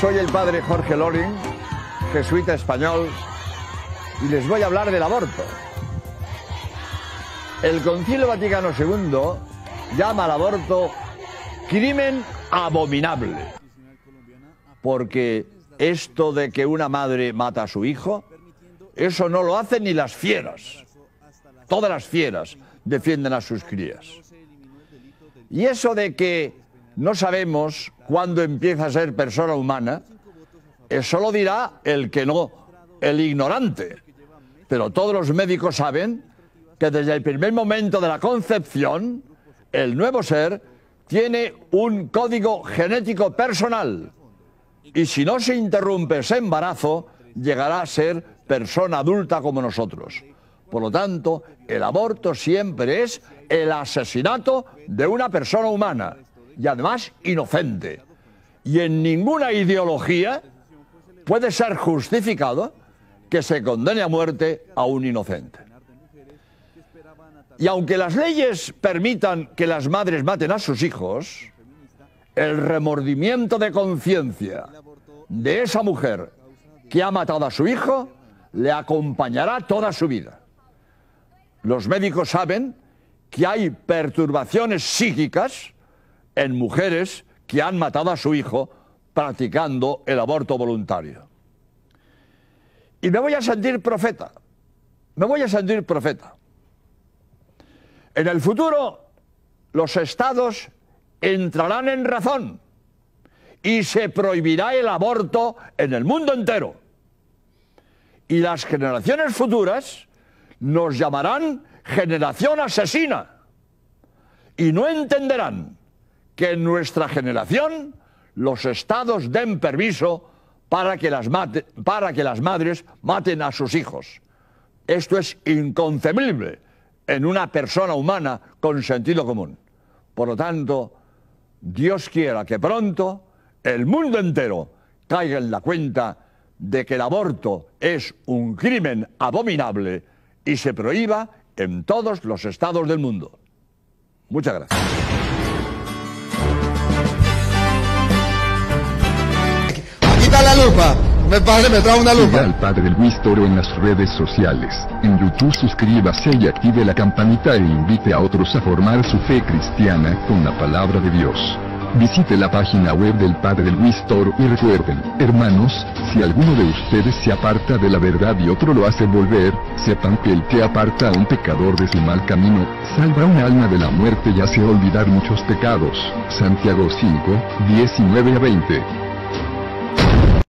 Soy el padre Jorge Loring, jesuita español, y les voy a hablar del aborto. El Concilio Vaticano II llama al aborto crimen abominable, porque esto de que una madre mata a su hijo, eso no lo hacen ni las fieras. Todas las fieras defienden a sus crías. Y eso de que no sabemos cuándo empieza a ser persona humana, eso lo dirá el que no, el ignorante. Pero todos los médicos saben que desde el primer momento de la concepción, el nuevo ser tiene un código genético personal. Y si no se interrumpe ese embarazo, llegará a ser persona adulta como nosotros. Por lo tanto, el aborto siempre es el asesinato de una persona humana y además inocente. Y en ninguna ideología puede ser justificado que se condene a muerte a un inocente. Y aunque las leyes permitan que las madres maten a sus hijos, el remordimiento de conciencia de esa mujer que ha matado a su hijo le acompañará toda su vida. Los médicos saben que hay perturbaciones psíquicas en mujeres que han matado a su hijo practicando el aborto voluntario. Y me voy a sentir profeta, me voy a sentir profeta. En el futuro los estados entrarán en razón y se prohibirá el aborto en el mundo entero. Y las generaciones futuras nos llamarán generación asesina y no entenderán que en nuestra generación los estados den permiso para que las, para que las madres maten a sus hijos. Esto es inconcebible en una persona humana con sentido común. Por lo tanto, Dios quiera que pronto el mundo entero caiga en la cuenta de que el aborto es un crimen abominable y se prohíba en todos los estados del mundo. Muchas gracias. Me padre me trae una lupa. Siga al padre Luis Toro en las redes sociales. En YouTube suscríbase y active la campanita e invite a otros a formar su fe cristiana con la palabra de Dios. Visite la página web del Padre Luis Toro y recuerden, hermanos, si alguno de ustedes se aparta de la verdad y otro lo hace volver, sepan que el que aparta a un pecador de su mal camino, salva un alma de la muerte y hace olvidar muchos pecados. Santiago 5, 19 a 20.